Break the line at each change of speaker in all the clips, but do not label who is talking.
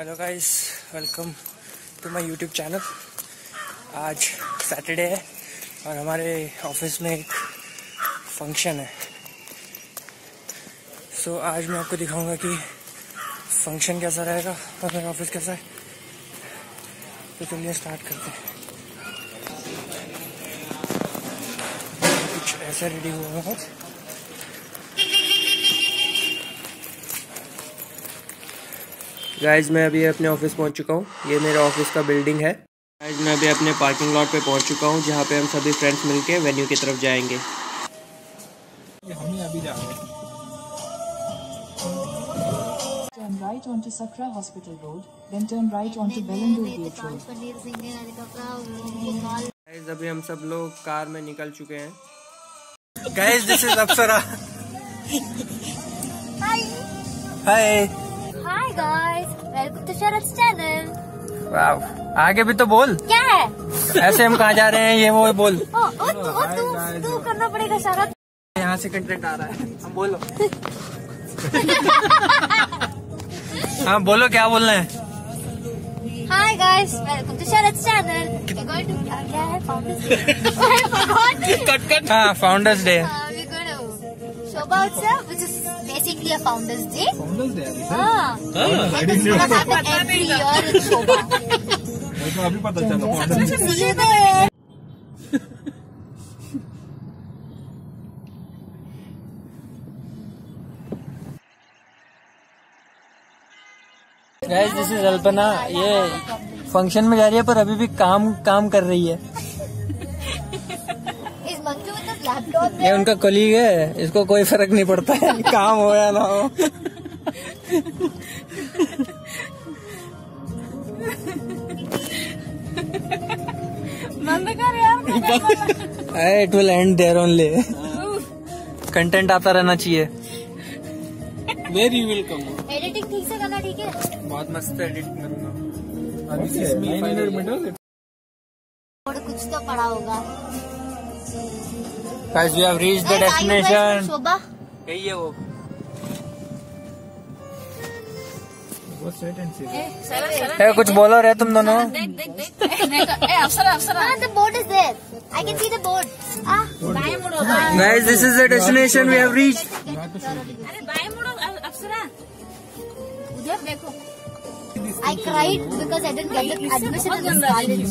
Hello guys welcome to my YouTube channel आज Saturday है और हमारे ऑफ़िस में एक फ़ंक्शन है। सो so, आज मैं आपको दिखाऊँगा कि फ़ंक्शन कैसा रहेगा और मेरा ऑफ़िस कैसा है। तो चलिए स्टार्ट करते हैं। कुछ ऐसा रेडी हुआ है। गाइज़ मैं अभी अपने ऑफ़िस पहुँच चुका हूँ। ये मेरे ऑफ़िस का बिल्डिंग है। गाइज़ मैं अभी अपने पार्किंग लॉट पे पहुँच चुका हूँ जहाँ पे हम सभी फ्रेंड्स मिलके वेन्यू की तरफ़ जाएँगे।
हम अभी जा रहे हैं।
Turn right onto Sakra Hospital Road, then turn right onto Bellandur Beach Road.
Guys अभी हम सब लोग कार में निकल चुके हैं।
Guys this is Apsara
Hi. आगे भी तो बोल।
क्या है?
ऐसे हम कहा जा रहे हैं? ये वो बोल।
तू, करना पड़ेगा शरद
यहाँ से कंटेंट आ रहा है। बोलो। हाँ बोलो क्या बोलना है?
Hi guys welcome Sharad channel क्या है फाउंडर्स डे
कट कट हाँ फाउंडर्स डे
शोभा उत्सव basically a Founders Day.
Founders day है
Ah.
I didn't know.
It's every year in Shobha.
मेरे को अभी पता चला founders day
See you there.
Guys this is Alpana ये फ़ंक्शन में जा रही है पर अभी भी काम काम कर रही है ये उनका कलीग है इसको कोई फ़र्क नहीं पड़ता है काम हो या ना हो। It will end there only content आता रहना चाहिए। वेरी वेलकम
एडिटिंग ठीक से करना ठीक है?
बहुत मस्त एडिट करूँगा nine
guys we have reached
the
destination
यही है वो है कुछ बोलो रहे तुम दोनों
Ah, the board is there. I can see the. Ah,
guys this is the destination we have reached
I cried because I didn't get the admission in this college.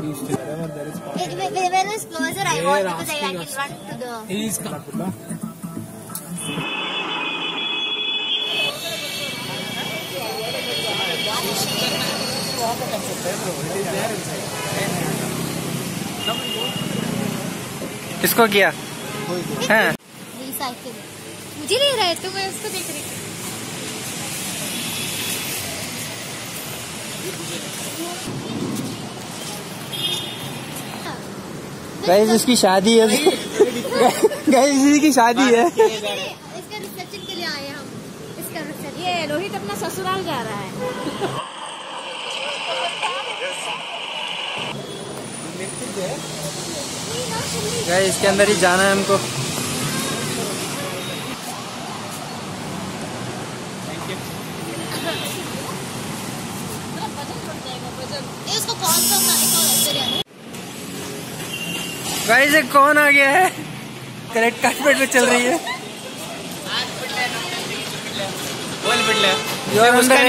Here only wherever there is
When it's closer, I want because I, can run to the.
he is Kalakula.
किसको किया हैं.
मुझे नहीं रहे तो मैं उसको देख रही थी
गाइस इसकी शादी है। गाइस इसी की शादी है।
इसका रिसेप्शन के लिए आए हम। इसका रिसेप्शन
ये रोहित अपना ससुराल जा रहा है।
गाइस इसके अंदर ही जाना है हमको
ये उसको कॉल करना है कॉल अंदर है
गाइस ये कौन आ गया है? करेक्ट कारपेट पे चल रही है। अंदर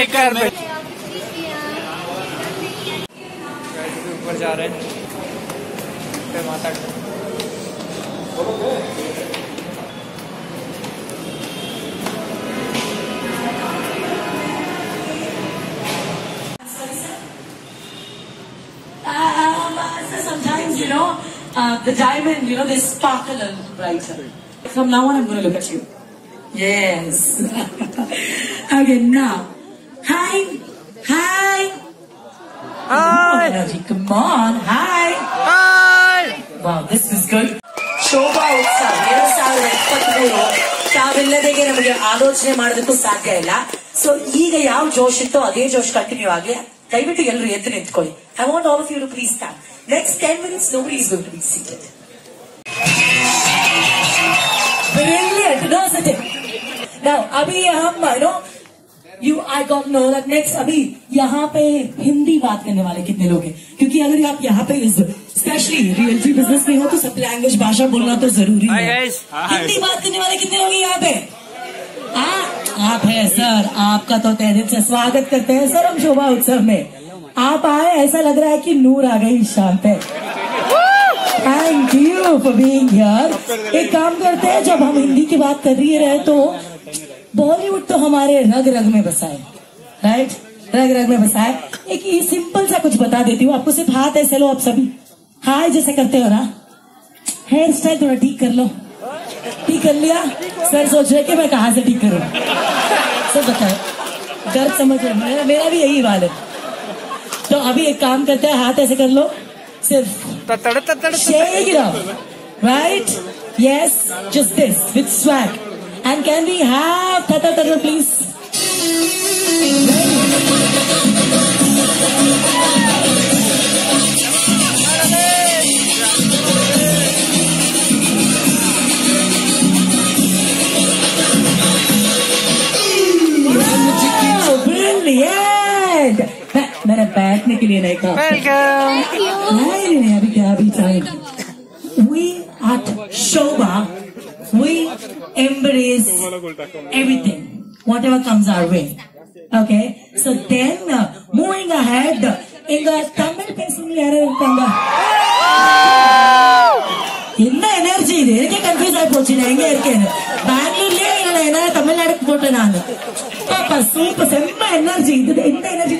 ऊपर जा रहे हैं। माता
sometimes, you know, uh, the diamond, you know, they sparkle a little brighter. From now on, I'm going to look at you. Yes. okay, now. Hi. Hi.
Ah!
energy. Come on. Hi.
Hi!
Wow, this is good. Shobha ಉತ್ಸವ ಎರಡ್ ಸಾವಿರದ ಇಪ್ಪತ್ಮೂರು ತಾವೆಲ್ಲದಿಗೆ ನಮಗೆ ಆಲೋಚನೆ ಮಾಡೋದಕ್ಕೂ ಸಾಧ್ಯ ಇಲ್ಲ so ಈಗ ಯಾವ ಜೋಶ್ ಇತ್ತೋ ಅದೇ ಜೋಶ್ ಕಂಟಿನ್ಯೂ ಆಗ್ಲಿ ದಯವಿಟ್ಟು ಎಲ್ಲರೂ ಎದ್ದು ನಿಂತ್ಕೊಳ್ಳಿ I want all of you to please stand Next 10 minutes, nobody is going to be seated. Brilliant, no sitting. Now, abhi hum, you know, you I got no that next अभी यहाँ पे हिंदी बात करने वाले कितने लोग हैं? क्योंकि अगर आप यहाँ पे स्पेशली रियलिटी बिज़नेस में हो तो सब लैंग्वेज भाषा बोलना तो ज़रूरी है। हिंदी बात करने वाले कितने लोग हैं यहाँ पे? आ, आप है सर आपका तो तहरीर से स्वागत करते हैं सर हम शोभा उत्सव में। आप आए ऐसा लग रहा है कि नूर आ गई शाम पे थैंक यू फॉर हियर एक काम करते हैं जब हम हिंदी की बात कर रही रहे तो बॉलीवुड तो हमारे रग रग में बसा है राइट रग रग में बसा है एक ये सिंपल सा कुछ बता देती हूँ आपको सिर्फ़ हाथ ऐसे लो आप सभी। हाय जैसे करते हो ना। हेयर स्टाइल थोड़ा ठीक कर लो। ठीक कर लिया? सर सोच रहे कि मैं कहाँ से ठीक करूँ? सब बताओ। दर्द समझ रहे मेरा, मेरा भी यही हाल है। तो अभी एक काम करते हैं हाथ ऐसे कर लो सिर्फ़
तड़ तड़
right yes just this with swag and can be have please Lina Cup.
Welcome.
Thank you. Hi, Lina. Happy time. We at Shoba, we embrace everything, whatever comes our way. Okay. So then, uh, moving ahead, in the Tamil pencil, என்ன energy இது எனக்கே confuse ஆகி போச்சு எங்க இருக்கேன்னு பெங்களூர்லயே என்னோட Tamil தமிழ்நாடுக்கு போட்டேன் நானு பாப்பா சூப்பர் super எனர்ஜி இது இந்த energy.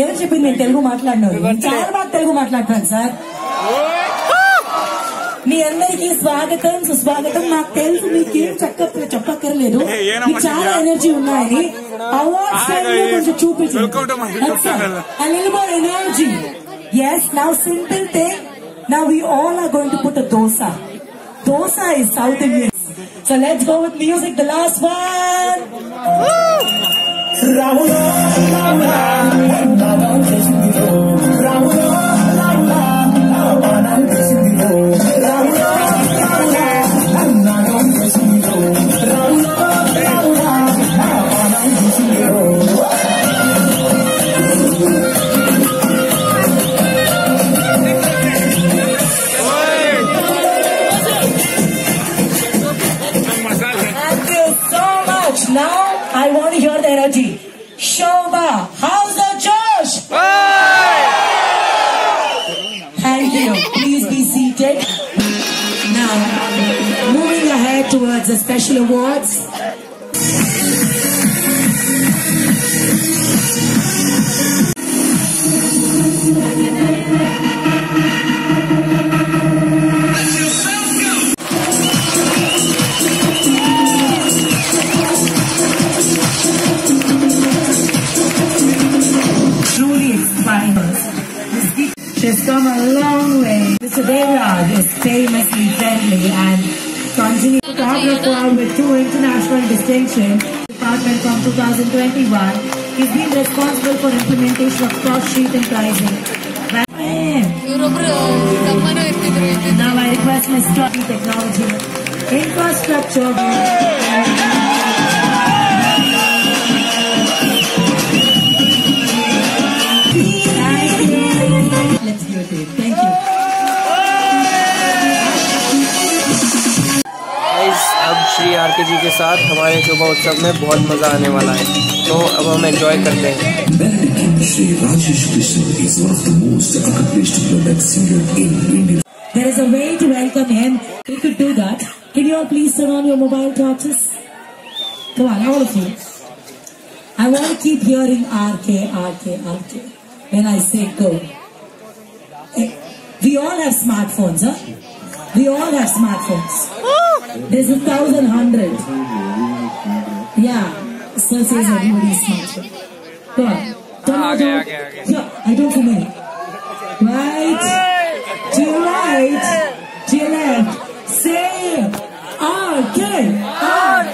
ఏమని చెప్పింది? నేను తెలుగు మాట్లాడినారు చాలా బాగా తెలుగు మాట్లాడతాను సార్. మీ అందరికీ స్వాగతం సుస్వాగతం. నాకు తెలుసు మీకేం చక్క చెప్పక్కర్లేదు. మీకు చాలా ఎనర్జీ ఉన్నాయని అవార్డ్స్ చూపించి ఎనర్జీ ఎస్ నా సింపుల్ థింగ్ నా we all are going to put dosa dosa is South Indian so let's go with music the last one Raúl, Raúl, Raúl, Raúl, Raúl, what? Distinctions. Department from 2021. He's been responsible for implementation of cross sheet and pricing. Now I request Mr. Technology Infrastructure.
R के G के साथ हमारे शोभा उत्सव में बहुत मज़ा आने वाला है तो अब हम एंजॉय करते हैं.
There is a way to welcome him. We could do that. Can you all please turn on your mobile torches? Come on, all of you. I want to keep hearing RK, RK, RK when I say go. Eh, We all have smartphones, huh? We all have smartphones. There's a thousand hundred. Yeah, so says everybody's smartphone. Go on. Don't
ah,
okay,
okay, okay.
No, I don't come in. Right, to your right, to your left. Say,
ah, okay, okay.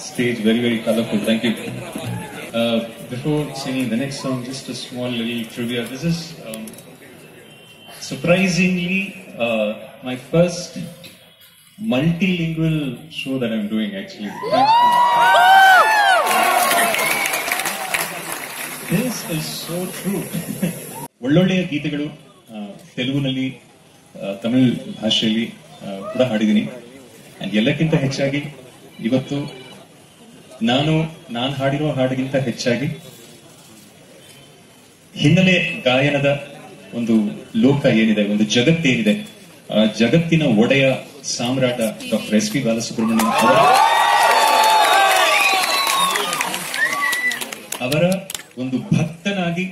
Stage very, very colorful. Thank you. Uh, before singing the next song, just a small little trivia. This is um, surprisingly uh, my first multilingual show that I'm doing actually. This is so true. ಒಳ್ಳೊಳ್ಳೆಯ ಗೀತೆಗಳು ತೆಲುಗುನಲ್ಲಿ ತಮಿಳ್ ಭಾಷೆಯಲ್ಲಿ ಕೂಡ ಹಾಡಿದ್ದೀನಿ and ಎಲ್ಲಕ್ಕಿಂತ ಹೆಚ್ಚಾಗಿ ಇವತ್ತು ನಾನು ನಾನು ಹಾಡಿರೋ ಹಾಡಿಗಿಂತ ಹೆಚ್ಚಾಗಿ ಹಿನ್ನೆಲೆ ಗಾಯನದ ಒಂದು ಲೋಕ ಏನಿದೆ, ಒಂದು ಜಗತ್ತೇನಿದೆ ಆ ಜಗತ್ತಿನ ಒಡೆಯ ಸಾಮ್ರಾಟ ಡಾಕ್ಟರ್ ಎಸ್ ಪಿ ಬಾಲಸುಬ್ರಹ್ಮಣ್ಯ ಅವರ ಒಂದು ಭಕ್ತನಾಗಿ,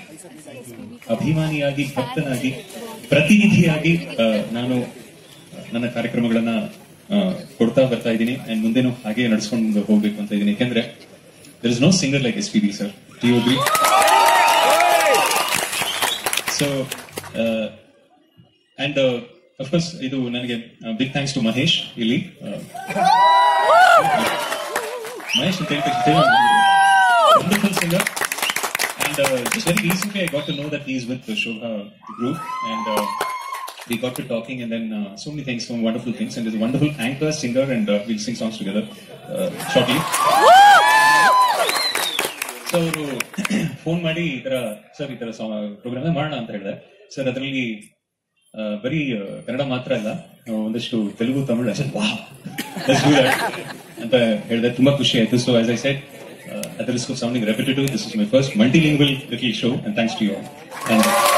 ಅಭಿಮಾನಿಯಾಗಿ, ಭಕ್ತನಾಗಿ, ಪ್ರತಿನಿಧಿಯಾಗಿ ನಾನು ನನ್ನ ಕಾರ್ಯಕ್ರಮಗಳನ್ನ ಕೊಡ್ತಾ ಬರ್ತಾ ಇದ್ದೀನಿ. ಅಂಡ್ ಮುಂದೆನೂ ಹಾಗೆ ನಡ್ಸ್ಕೊಂಡು ಹೋಗ್ಬೇಕು ಅಂತ ಇದ್ದೀನಿ. ಯಾಕಂದ್ರೆ there is no singer like S P B sir T ಅಗ್ರಿ ಸೊ ಅಂಡ್ ಅಫ್ಕೋರ್ಸ್ ಇದು ನನಗೆ ಬಿಗ್ ಥ್ಯಾಂಕ್ಸ್ ಟು ಮಹೇಶ್ ಇಲ್ಲಿ. ಮಹೇಶ್ ಅಂತ wonderful singer and recently, I got to know that he's with the Shobha group, and uh, we got to talking, and then uh, so many things, some wonderful things, and there's a wonderful anchor singer, and uh, we'll sing songs together uh, shortly. So ಅವರು phone ಮಾಡಿ ಈ ತರ sir ಈ ತರ program ಮಾಡೋಣ ಅಂತ ಹೇಳಿದೆ sir ಅದರಲ್ಲಿ ಬರೀ ಕನ್ನಡ ಮಾತ್ರ ಅಲ್ಲ ಆ, ಒಂದಷ್ಟು ತೆಲುಗು ತಮಿಳು ಸರ್ ವಾ ಅಂತ ಹೇಳಿದೆ ತುಂಬಾ ಖುಷಿ ಆಯ್ತು so as I set at the risk of sounding repetitive, this is my first multilingual little show, and thanks to you all.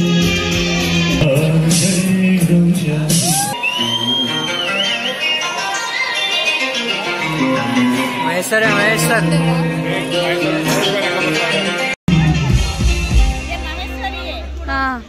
Sir Mahesh sir हाँ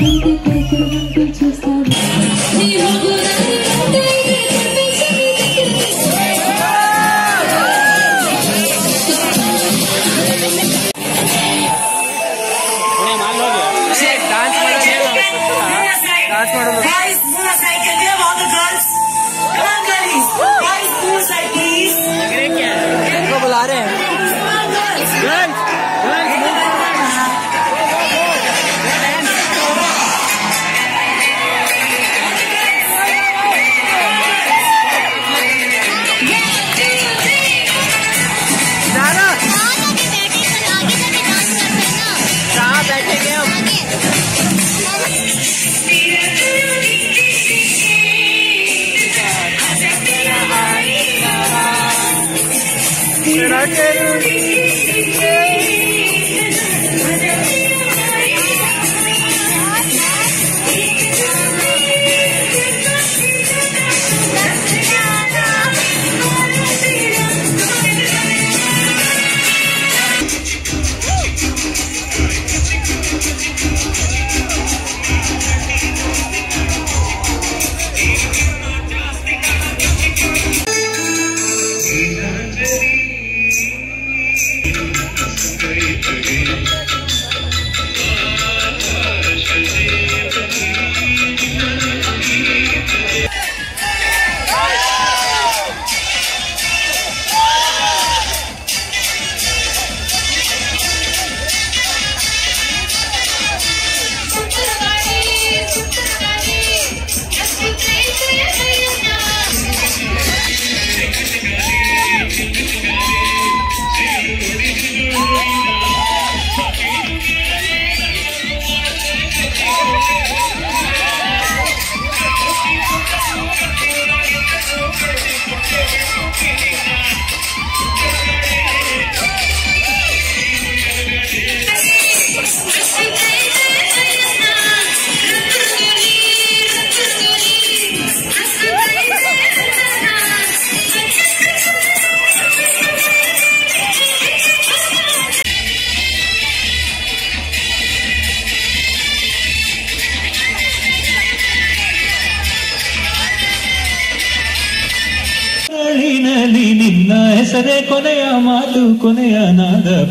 Thank
you. 日本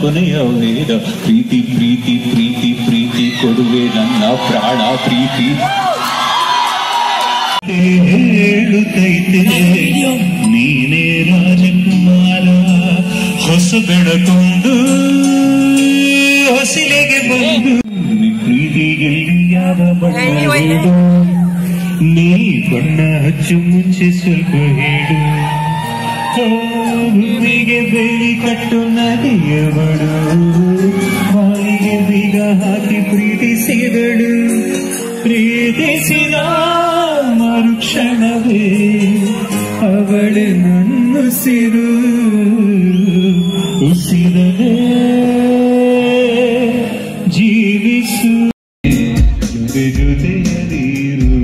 ಕೊನೆಯ ವೇದ ಪ್ರೀತಿ ಪ್ರೀತಿ ಪ್ರೀತಿ ಪ್ರೀತಿ ಕೊಡುವೆ ನನ್ನ ಪ್ರಾಣ, ಪ್ರೀತಿ. ಹೇಳುತ್ತೈತೆ, ನೀನೇ ರಾಜಕುಮಾರ. ಹೊಸ ಬೆಳಕೊಂದು ಹೊಸಿಲೆಗೆ ಬಂದು. ನಿನ್ ಪ್ರೀತಿಗೆಲ್ಲಿ ಯಾವ ಬಣ್ಣ ನೀ ಬಣ್ಣ ಹಚ್ಚು ಮುಂಚೆ ಸ್ವಲ್ಪ ಹೇಳು. ಭೂಮಿಗೆ ಬೇಲಿ ಕಟ್ಟು ನದಿಯವಳು ಬಾಯಿಗೆ ಬೀಗ ಹಾಕಿ ಪ್ರೀತಿಸಿದಳು ಪ್ರೀತಿಸಿದ ಮರುಕ್ಷಣವೇ ಅವಳು ನನ್ನುಸಿರು ಉಸಿರದೆ ಜೀವಿಸು ಜೊತೆ ಜೊತೆಯಲ್ಲಿರುವೆನು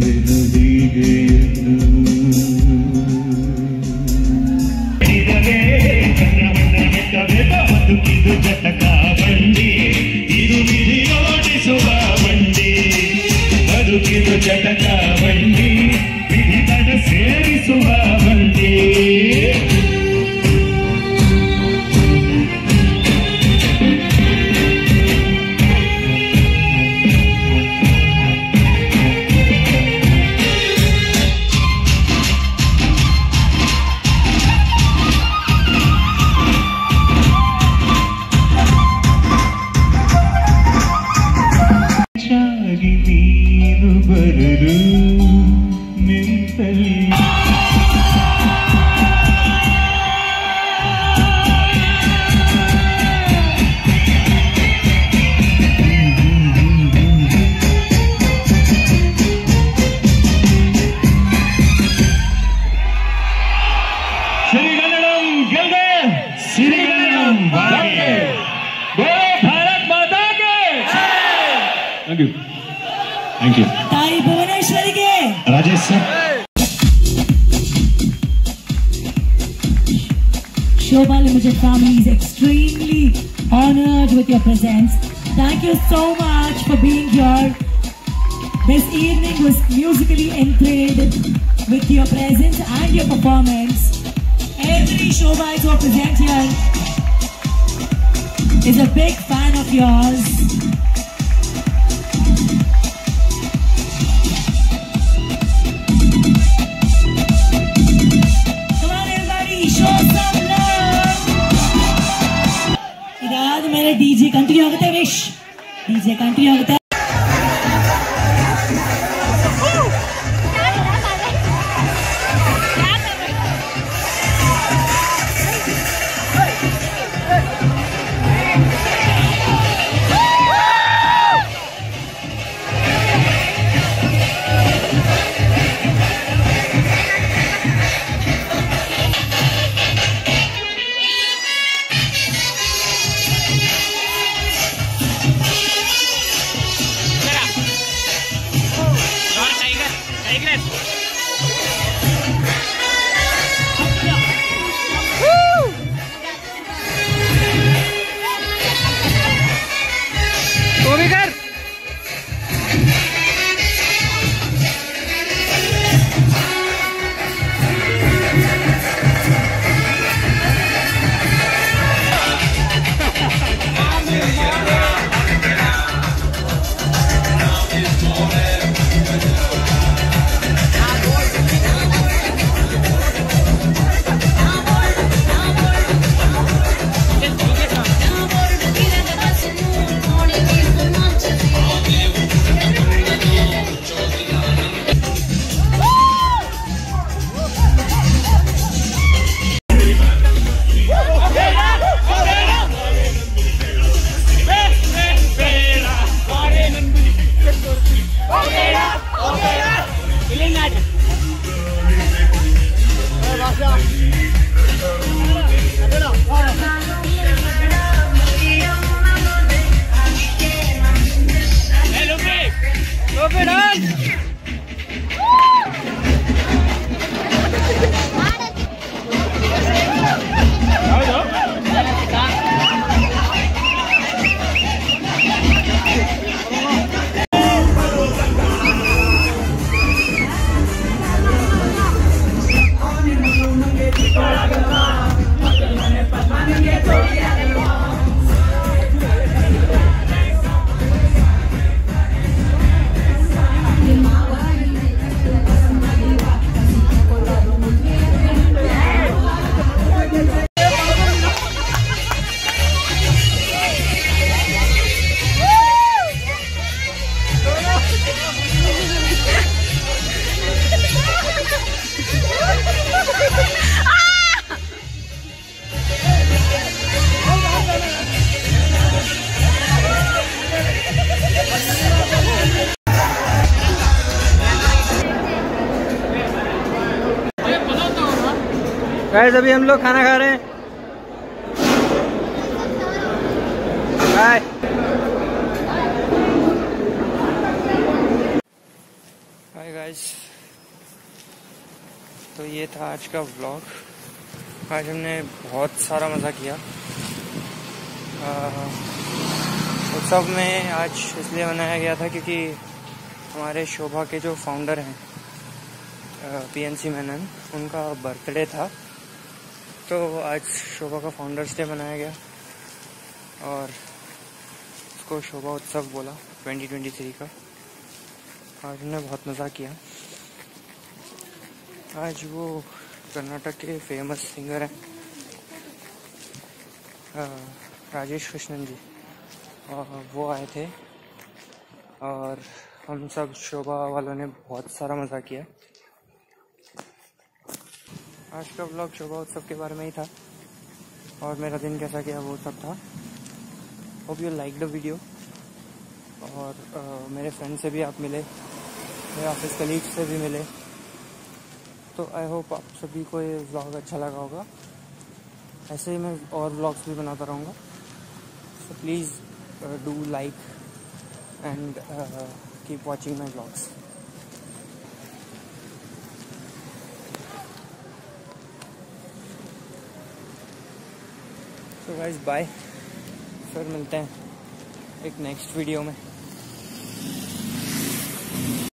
family is extremely honored with your presence. Thank you so much for being here. This evening was musically enthralled with your presence and your performance. Every Shobha who are present here is a big fan of yours. दीजिए country होगा wish.
दीजिए country होगा guys अभी हम लोग खाना खा रहे हैं। बाय हाय गाइस तो ये था आज का व्लॉग आज हमने बहुत सारा मज़ा किया। उत्सव में आज इसलिए मनाया गया था क्योंकि हमारे शोभा के जो फाउंडर हैं पीएनसी मेनन उनका बर्थडे था। तो आज शोभा का फाउंडर्स डे मनाया गया और उसको शोभा उत्सव बोला 2023 का। आज हमने बहुत मज़ा किया। आज वो कर्नाटक के फ़ेमस सिंगर हैं राजेश कृष्णन जी और वो आए थे और हम सब शोभा वालों ने बहुत सारा मज़ा किया। आज का ब्लॉग शोभा उत्सव के बारे में ही था। और मेरा दिन कैसा गया वो सब था। Hope you like the video और अ, मेरे फ्रेंड से भी आप मिले। मेरे ऑफ़िस कलीग से भी मिले। तो आई होप आप सभी को ये व्लॉग अच्छा लगा होगा। ऐसे ही मैं और ब्लॉग्स भी बनाता रहूँगा। So please do like and keep watching my my vlogs. Guys bye. फिर मिलते हैं एक नेक्स्ट वीडियो में